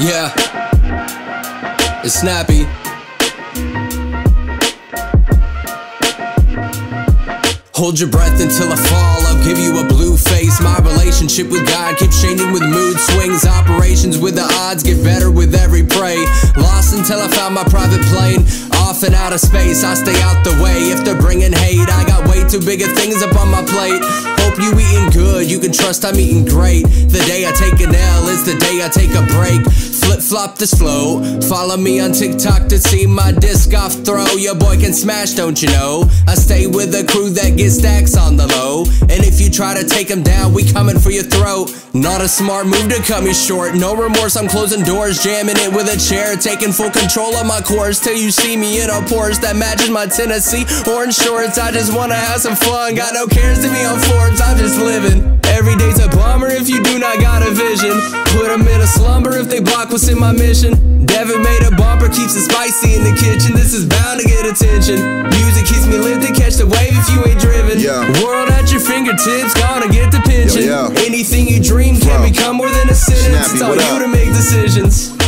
Yeah. It's Snappi. Hold your breath until I fall. I'll give you a blue face. My relationship with God keeps changing with mood swings. Operations with the odds get better with every prey. Lost until I found my private plane. Off and out of space, I stay out the way. If they're bringing hate, I got way too big of things up on my plate. Hope you eating good, you can trust I'm eating great. The day I take an L is the day I take a break. Flip flop this flow. Follow me on TikTok to see my disc off throw. Your boy can smash, don't you know? I stay with a crew that gets stacks on the low. And if you try to take them down, we coming for your throat. Not a smart move to cut me short. No remorse, I'm closing doors, jamming it with a chair. Taking full control of my course till you see me in a Porsche that matches my Tennessee orange shorts. I just wanna have some fun. Got no cares to be on Forbes, I'm just living. Every day's a bummer if you do not got a vision. Put them in a slumber if they block what's in my mission. Devan made a bumper, keeps it spicy in the kitchen. This is bound to get attention. Music keeps me lifted, catch the wave if you ain't driven. Yeah. World at your fingertips, gonna get the pension. Yo, yo. Anything you dream can Bro. become more than a sentence. Snappi, it's on you up? to make decisions.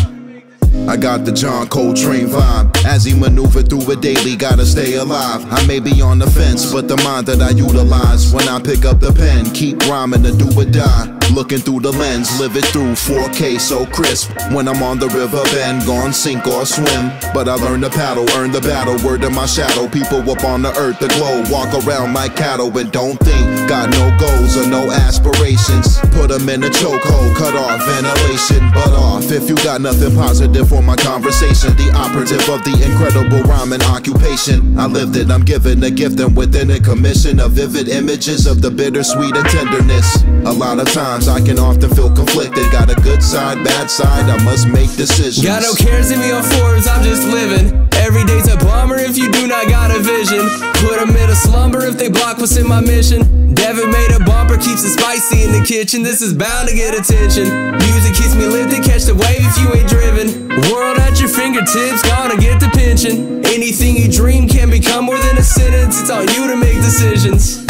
I got the John Coltrane vibe. As he maneuver through it daily, gotta stay alive. I may be on the fence, but the mind that I utilize when I pick up the pen, keep rhyming to do or die. Looking through the lens, live it through 4K so crisp. When I'm on the river bend, gone sink or swim. But I learn to paddle, earn the battle, word of my shadow. People up on the earth, the glow, walk around like cattle and don't think. Got no goals or no aspirations. Put them in a chokehold, cut off ventilation, but off. If you got nothing positive for my conversation, the operative of the incredible rhyming occupation. I lived it, I'm given a gift and within a commission of vivid images of the bittersweet and tenderness. A lot of times I can often feel conflicted. Got a good side, bad side, I must make decisions. Got no cares in me on Forbes, I'm just living. Every day's a bummer if you do not got a vision. Put them block, what's in my mission? Devan made a bumper, keeps it spicy in the kitchen. This is bound to get attention. Music keeps me lifted, catch the wave if you ain't driven. World at your fingertips, gotta get the pension. Anything you dream can become more than a sentence. It's on you to make decisions.